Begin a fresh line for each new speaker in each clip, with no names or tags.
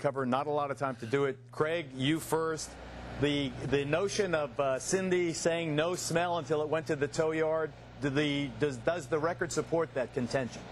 cover. Not a lot of time to do it. Craig, you first. The the notion of uh, Cindy saying no smell until it went to the tow yard. Do the does does the record support that contention?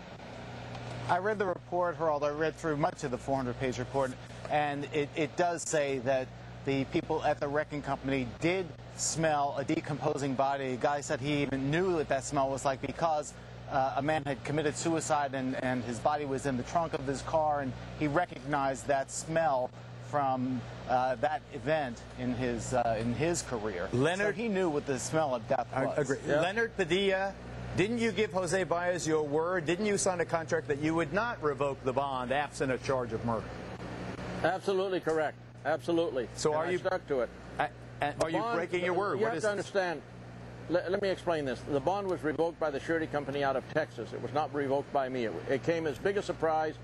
I read the report, Geraldo. I read through much of the 400-page report, and it, it does say that the people at the wrecking company did smell a decomposing body. A guy said he even knew what that smell was like because uh, a man had committed suicide and, and his body was in the trunk of his car, and he recognized that smell from uh, that event in his uh, in his career.
Leonard-
so he knew what the smell of death was.
I
was.
agree. Leonard Padilla, didn't you give Jose Baez your word? Didn't you sign a contract that you would not revoke the bond absent a charge of murder?
Absolutely correct. Absolutely.
So
And
are
I
you-
stuck to it?
A- and are you breaking your word?
You
What
have
is
to
this?
understand. Let, let me explain this. The bond was revoked by the surety company out of Texas. It was not revoked by me. It, it came as big a surprise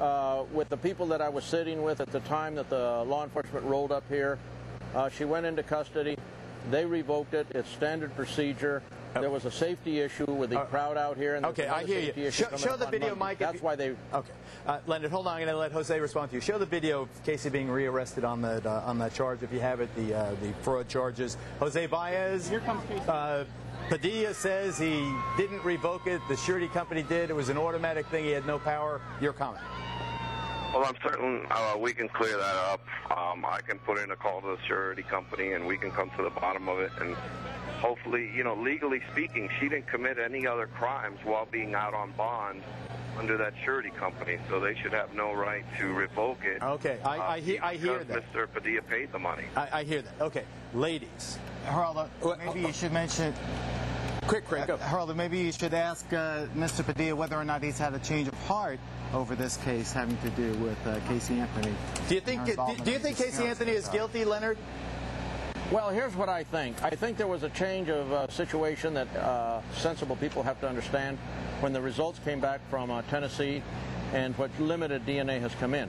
uh, with the people that I was sitting with at the time that the law enforcement rolled up here. Uh, she went into custody. They revoked it. It's standard procedure. There was a safety issue with the crowd out here. And there's
Okay, I
another
hear you. Show, show the video,
Monday.
Mike.
That's
you-
why they
Okay, uh, Leonard, hold on. I'm going to let Jose respond to you. Show the video of Casey being rearrested on that uh, on that charge, if you have it, the uh, the fraud charges. Jose Baez. Here comes Casey. Uh, Padilla says he didn't revoke it. The surety company did. It was an automatic thing. He had no power. Your comment.
Well, I'm certain uh, we can clear that up. Um, I can put in a call to the surety company, and we can come to the bottom of it. And hopefully, you know, legally speaking, she didn't commit any other crimes while being out on bond under that surety company, so they should have no right to revoke it.
Okay, I- I hear- I hear
because
that.
Mr. Padilla paid the money.
I, I hear that. Okay, ladies.
Geraldo, uh, maybe
uh,
you should mention
Quick, Craig, go.
Geraldo, maybe you should ask uh, Mr. Padilla whether or not he's had a change of heart over this case having to do with uh, Casey Anthony.
Do you think
Her
do, do you think Casey Anthony is guilty, Leonard?
Well, here's what I think. I think there was a change of uh, situation that uh, sensible people have to understand when the results came back from uh, Tennessee and what limited DNA has come in.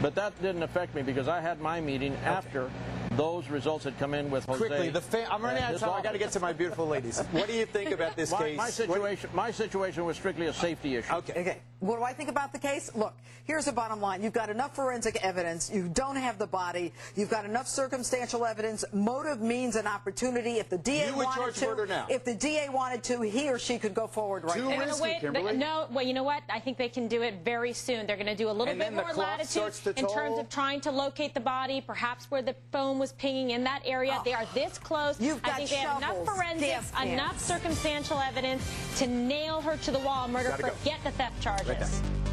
But that didn't affect me because I had my meeting after those results had come in with Jose.
Quickly, the fa- I'm running out of time. I got to get to my beautiful ladies. What do you think about this
my,
case?
my
What-
situation. My situation was strictly a safety issue.
Okay.
Okay. What do I think about the case? Look, here's the bottom line. You've got enough forensic evidence. You don't have the body. You've got enough circumstantial evidence. Motive means an opportunity. If the DA
You
wanted to,
now.
if the DA wanted to, he or she could go forward right
Two
now.
They're gonna
risky,
wait.
Kimberly.
they- no, well, you know what? I think they can do it very soon. They're going to do a little
And
bit more latitude in terms of trying to locate the body, perhaps where the phone was pinging in that area. They are this close.
You've
I
got
think they have enough
shovels,
forensics, enough circumstantial evidence to nail her to the wall. Murder.
Gotta go.
Forget the theft charges.
Right.